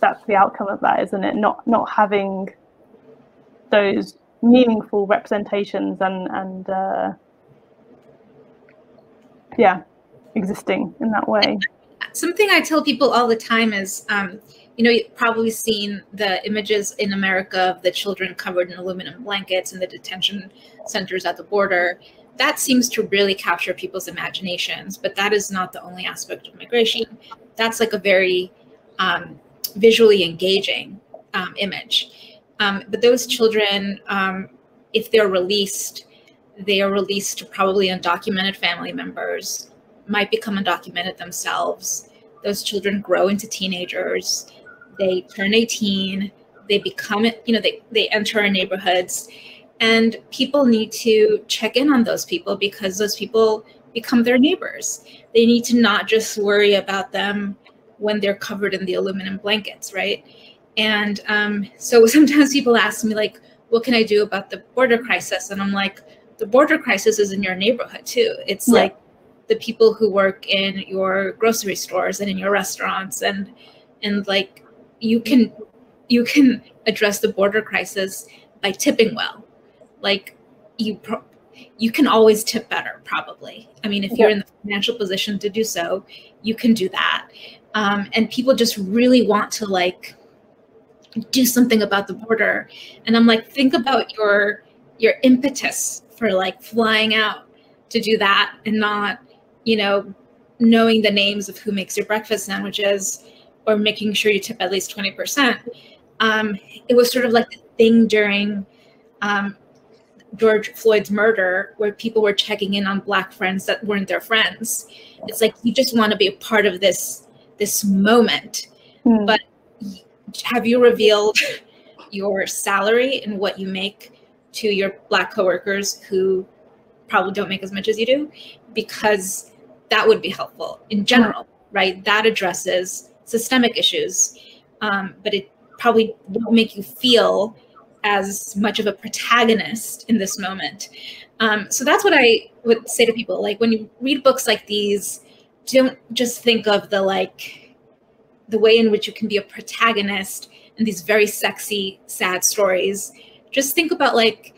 that's the outcome of that isn't it? Not not having those meaningful representations and and uh, yeah existing in that way. Something i tell people all the time is um, you know you've probably seen the images in america of the children covered in aluminum blankets in the detention centers at the border that seems to really capture people's imaginations, but that is not the only aspect of migration. That's like a very um, visually engaging um, image. Um, but those children, um, if they're released, they are released to probably undocumented family members, might become undocumented themselves. Those children grow into teenagers. They turn 18. They become, you know, they, they enter our neighborhoods and people need to check in on those people because those people become their neighbors. They need to not just worry about them when they're covered in the aluminum blankets, right? And um, so sometimes people ask me, like, what can I do about the border crisis? And I'm like, the border crisis is in your neighborhood too. It's yeah. like the people who work in your grocery stores and in your restaurants and and like you can you can address the border crisis by tipping well like you pro- you can always tip better probably. I mean if you're in the financial position to do so you can do that. Um, and people just really want to like do something about the border. And i'm like think about your your impetus for like flying out to do that and not you know knowing the names of who makes your breakfast sandwiches or making sure you tip at least 20% um, it was sort of like the thing during um, George Floyd's murder where people were checking in on black friends that weren't their friends. It's like you just want to be a part of this this moment. Mm. But have you revealed your salary and what you make to your black coworkers who probably don't make as much as you do? Because that would be helpful in general, right? That addresses systemic issues, um, but it probably won't make you feel as much of a protagonist in this moment. Um, so that's what I would say to people. Like when you read books like these, don't just think of the like the way in which you can be a protagonist in these very sexy, sad stories. Just think about like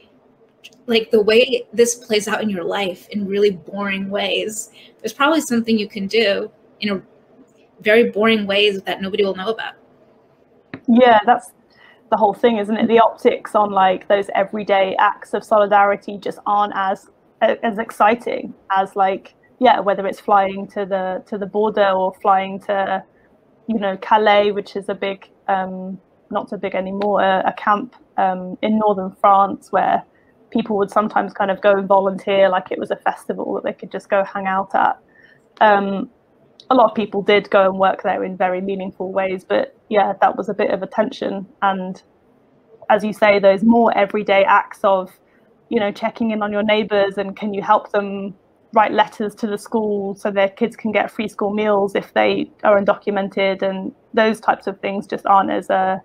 like the way this plays out in your life in really boring ways. There's probably something you can do in a very boring ways that nobody will know about. Yeah, that's the whole thing, isn't it? The optics on like those everyday acts of solidarity just aren't as as exciting as like yeah, whether it's flying to the to the border or flying to you know Calais, which is a big um, not so big anymore, a, a camp um, in northern France where people would sometimes kind of go and volunteer like it was a festival that they could just go hang out at. Um, a lot of people did go and work there in very meaningful ways, but yeah, that was a bit of a tension. And as you say, those more everyday acts of, you know, checking in on your neighbors and can you help them write letters to the school so their kids can get free school meals if they are undocumented and those types of things just aren't as uh,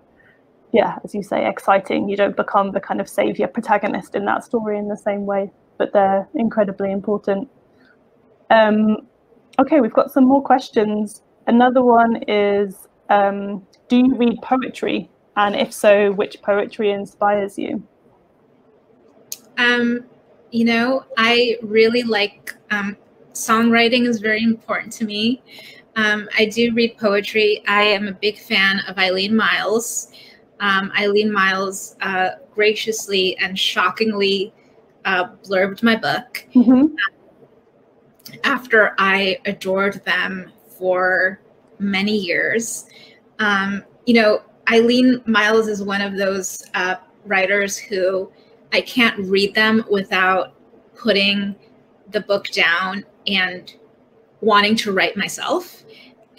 yeah as you say exciting you don't become the kind of savior protagonist in that story in the same way but they're incredibly important um, Okay, we've got some more questions. Another one is um, Do you read poetry? And if so, which poetry inspires you? Um, you know, I really like um, songwriting is very important to me. Um, I do read poetry. I am a big fan of Eileen Miles. Um, Eileen Miles uh, graciously and shockingly uh, blurbed my book. Mm-hmm after I adored them for many years. Um, you know, Eileen Miles is one of those uh, writers who I can't read them without putting the book down and wanting to write myself.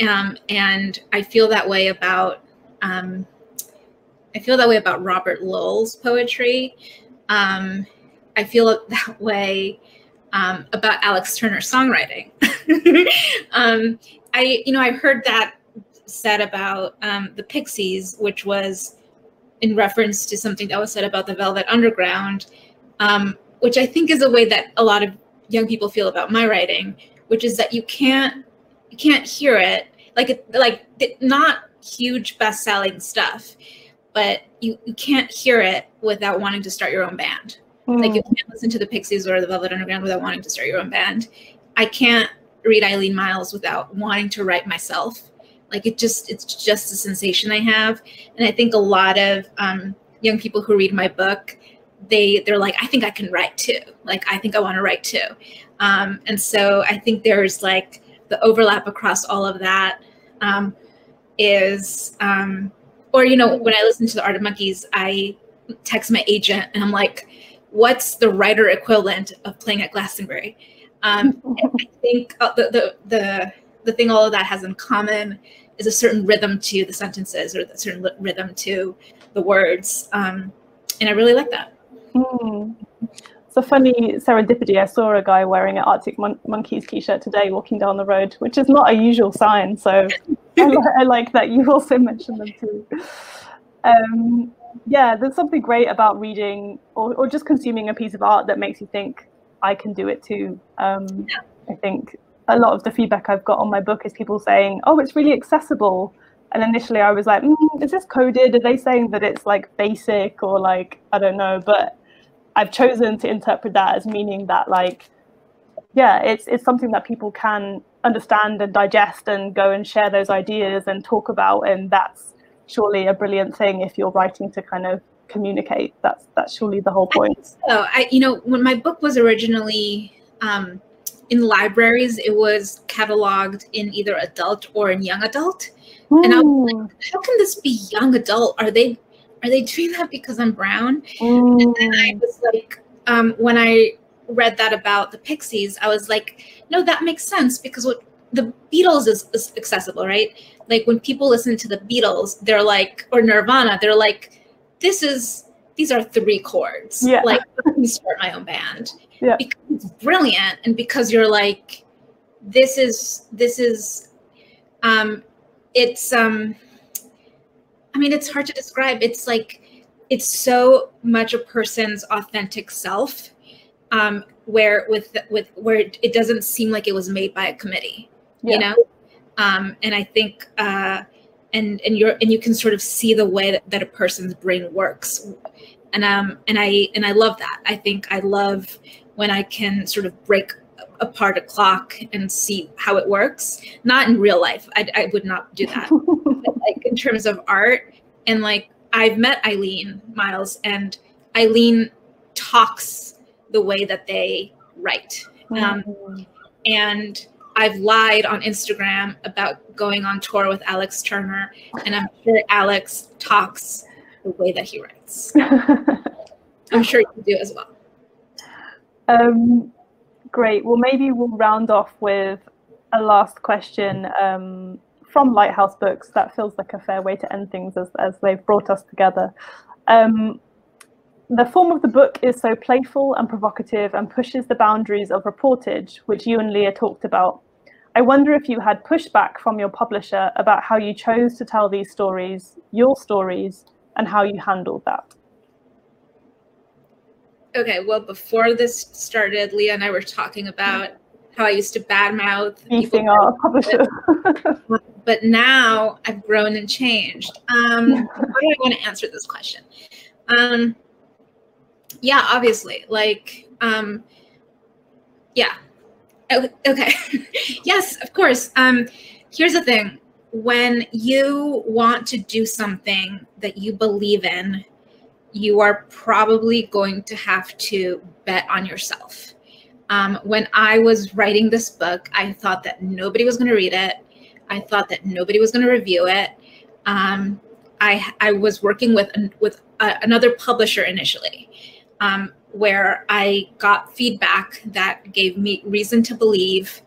Um, and I feel that way about um, I feel that way about Robert Lowell's poetry. Um, I feel that way um, about Alex Turner's songwriting. I, you know, I've heard that said about um, the Pixies, which was in reference to something that was said about the Velvet Underground, um, which I think is a way that a lot of young people feel about my writing, which is that you can't you can't hear it like it, like not huge best-selling stuff, but you, you can't hear it without wanting to start your own band. Mm. Like you can't listen to the Pixies or the Velvet Underground without wanting to start your own band. I can't read Eileen Miles without wanting to write myself. Like it just it's just a sensation I have. And I think a lot of um, young people who read my book, they they're like, I think I can write too. Like I think I want to write too. Um, and so I think there's like the overlap across all of that um, is, um, or you know, when I listen to the Arctic Monkeys, I text my agent and I'm like, what's the writer equivalent of playing at Glastonbury? Um, I think uh, the, the, the, the thing all of that has in common is a certain rhythm to the sentences or a certain rhythm to the words. Um, and I really like that. Mm. It's a funny serendipity. I saw a guy wearing an Arctic Mon- Monkeys t-shirt today walking down the road, which is not a usual sign. So I, li- I, like that you also mentioned them too. Um, yeah, there's something great about reading or, or just consuming a piece of art that makes you think I can do it too. Um, I think a lot of the feedback I've got on my book is people saying, "Oh, it's really accessible," And initially, I was like, mm, "Is this coded? Are they saying that it's like basic or like I don't know?" But I've chosen to interpret that as meaning that like, yeah, it's it's something that people can understand and digest and go and share those ideas and talk about, and that's surely a brilliant thing if you're writing to kind of communicate. That's that's surely the whole point. So I, you know, when my book was originally um, in libraries, it was cataloged in either adult or in young adult, Ooh. and I was like, how can this be young adult? Are they are they doing that because I'm brown? Ooh. And then I was like, um, when I read that about the Pixies, I was like, no, that makes sense because what the Beatles is, is accessible, right? Like when people listen to the Beatles, they're like, or Nirvana, they're like, this is these are three chords. Yeah. Like let me start my own band. Yeah. Because it's brilliant and because you're like, this is this is um it's um I mean it's hard to describe. It's like it's so much a person's authentic self. Um, where with with where it doesn't seem like it was made by a committee, yeah. you know. Um, and I think uh, and and you're and you can sort of see the way that, that a person's brain works. And um and i and i love that. I think i love when i can sort of break apart a clock and see how it works. Not in real life. I, I would not do that. Like in terms of art and like i've met eileen miles and eileen talks the way that they write. Um, and I've lied on Instagram about going on tour with Alex Turner, and I'm sure Alex talks the way that he writes. I'm sure you do as well. Um, great. Well, maybe we'll round off with a last question um, from Lighthouse Books. That feels like a fair way to end things as, as they've brought us together. Um, the form of the book is so playful and provocative and pushes the boundaries of reportage, which you and Leah talked about. I wonder if you had pushback from your publisher about how you chose to tell these stories, your stories, and how you handled that. Okay, well, before this started, Leah and I were talking about how I used to badmouth beefing our publisher. but now I've grown and changed. Um, how do I want to answer this question? Um, yeah, obviously, like, um, yeah, Oh, okay. yes, of course. Um, here's the thing when you want to do something that you believe in, you are probably going to have to bet on yourself. Um, when I was writing this book, I thought that nobody was going to read it. I thought that nobody was going to review it. Um, I, I was working with with another publisher initially, um, where I got feedback that gave me reason to believe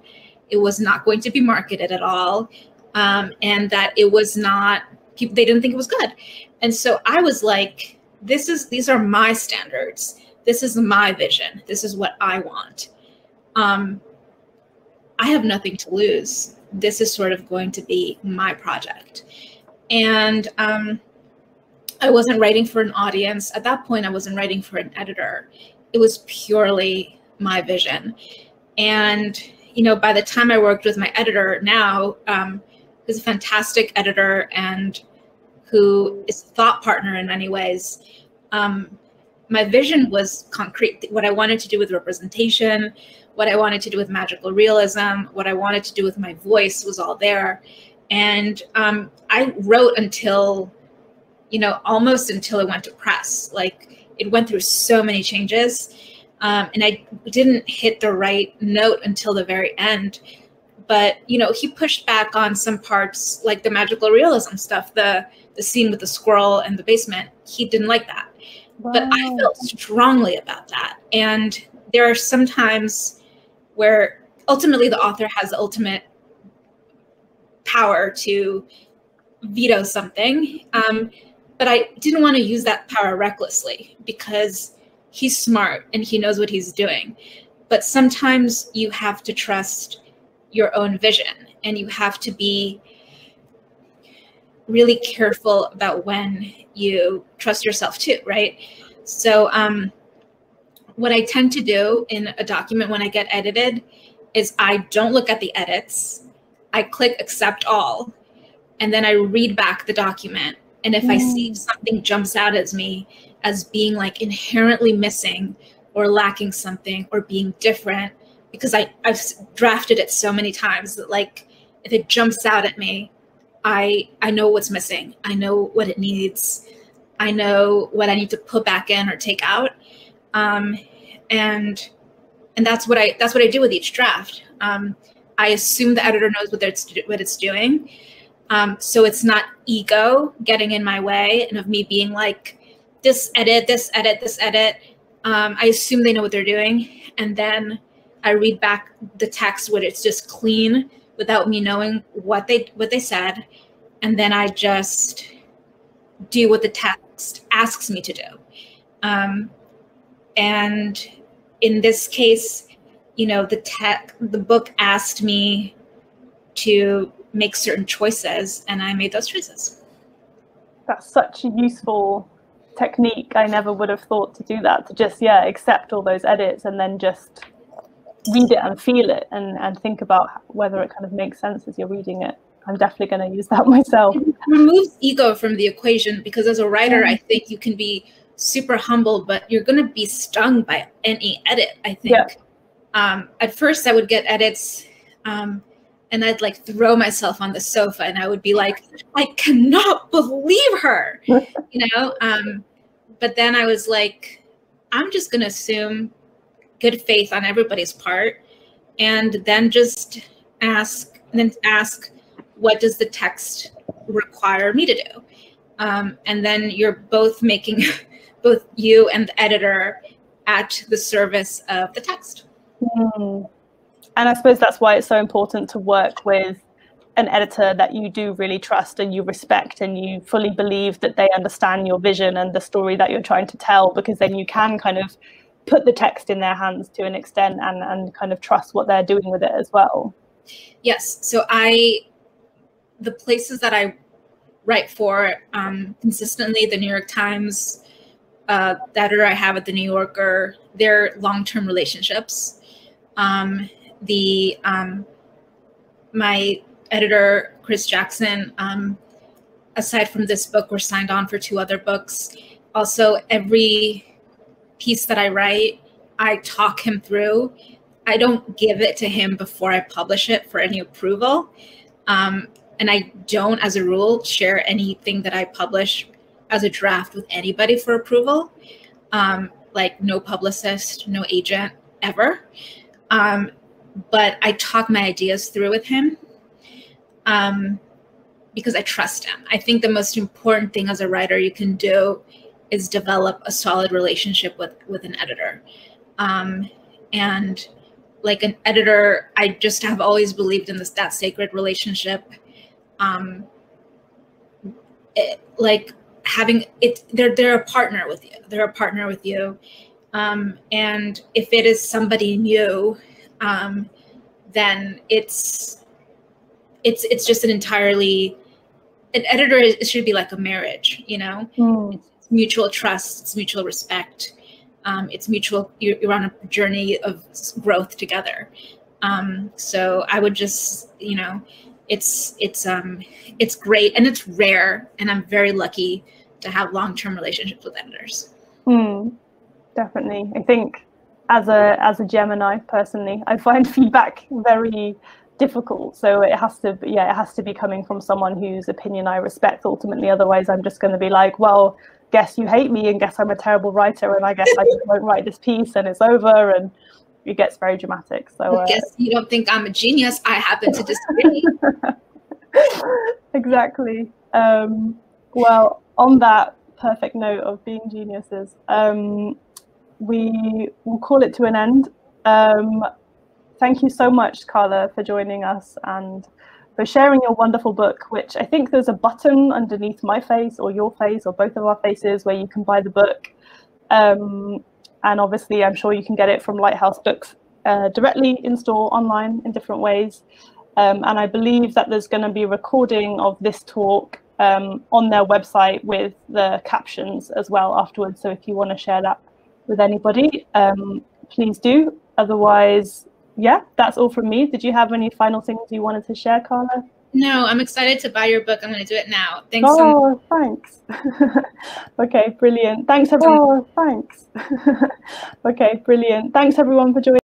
it was not going to be marketed at all, um, and that it was not. They didn't think it was good, and so I was like, "This is these are my standards. This is my vision. This is what I want. Um, I have nothing to lose. This is sort of going to be my project." And um, I wasn't writing for an audience. At that point, I wasn't writing for an editor. It was purely my vision. And, you know, by the time I worked with my editor now, um, who's a fantastic editor and who is a thought partner in many ways, um, my vision was concrete. What I wanted to do with representation, what I wanted to do with magical realism, what I wanted to do with my voice was all there. And um, I wrote until you know, almost until it went to press. Like it went through so many changes. Um, and I didn't hit the right note until the very end. But you know, he pushed back on some parts, like the magical realism stuff, the the scene with the squirrel and the basement. He didn't like that, wow. but I felt strongly about that. And there are some times where ultimately the author has the ultimate power to veto something. Um, but I didn't want to use that power recklessly because he's smart and he knows what he's doing. But sometimes you have to trust your own vision and you have to be really careful about when you trust yourself too, right? So, um, what I tend to do in a document when I get edited is I don't look at the edits. I click accept all and then I read back the document. And if mm. I see something jumps out as me as being like inherently missing or lacking something or being different, because I, I've drafted it so many times that like if it jumps out at me, I I know what's missing. I know what it needs. I know what I need to put back in or take out. Um, and and that's what I that's what I do with each draft. Um, I assume the editor knows what it's what it's doing, um, so it's not ego getting in my way and of me being like this edit, this edit, this edit. Um, I assume they know what they're doing, and then I read back the text when it's just clean without me knowing what they what they said, and then I just do what the text asks me to do. Um, and in this case, you know, the tech, the book asked me to make certain choices, and I made those choices. That's such a useful technique. I never would have thought to do that, to just, yeah, accept all those edits and then just read it and feel it and, and think about whether it kind of makes sense as you're reading it. I'm definitely going to use that myself. It removes ego from the equation because as a writer, I think you can be super humble, but you're going to be stung by any edit. I think. Yeah. Um, at first, I would get edits, um, and I'd like throw myself on the sofa, and I would be like, "I cannot believe her," you know. Um, but then I was like, "I'm just going to assume good faith on everybody's part, and then just ask, and then ask, what does the text require me to do?" Um, and then you're both making both you and the editor at the service of the text. Mm. And I suppose that's why it's so important to work with an editor that you do really trust and you respect and you fully believe that they understand your vision and the story that you're trying to tell because then you can kind of put the text in their hands to an extent and, and kind of trust what they're doing with it as well. Yes. So I, the places that I write for um, consistently, the New York Times, uh, the editor I have at the New Yorker, they're long-term relationships. Um, the um, my editor Chris Jackson, um, aside from this book, we're signed on for two other books. Also, every piece that I write, I talk him through. I don't give it to him before I publish it for any approval. Um, and I don't, as a rule, share anything that I publish as a draft with anybody for approval. Um, like no publicist, no agent ever. Um, but I talk my ideas through with him um, because I trust him. I think the most important thing as a writer you can do is develop a solid relationship with with an editor. Um, and like an editor, I just have always believed in this that sacred relationship. Um, it, like having it they're they're a partner with you they're a partner with you um, and if it is somebody new um, then it's it's it's just an entirely an editor it should be like a marriage you know? Mm. it's mutual trust it's mutual respect um, it's mutual you're, you're, on a journey of growth together. Um, so i would just you know it's it's um it's great and it's rare and i'm very lucky to have long-term relationships with editors. Mm, definitely. I think as a as a gemini personally i find feedback very difficult so it has to be, yeah it has to be coming from someone whose opinion i respect ultimately otherwise i'm just going to be like well guess you hate me and guess i'm a terrible writer and i guess i won't write this piece and it's over and it gets very dramatic. So I guess you don't think I'm a genius. I happen to disagree. exactly. Um, well, on that perfect note of being geniuses, um, we will call it to an end. Um, thank you so much, Karla, for joining us and for sharing your wonderful book, which I think there's a button underneath my face or your face or both of our faces where you can buy the book. Um, and obviously, I'm sure you can get it from Lighthouse Books uh, directly in store, online, in different ways. Um, and I believe that there's going to be a recording of this talk um, on their website with the captions as well afterwards. So if you want to share that with anybody, um, please do. Otherwise, yeah, that's all from me. Did you have any final things you wanted to share, Karla? No, I'm excited to buy your book. I'm going to do it now. Thanks. Oh, so thanks. okay, brilliant. Thanks everyone. Oh, thanks. okay, brilliant. Thanks everyone for joining.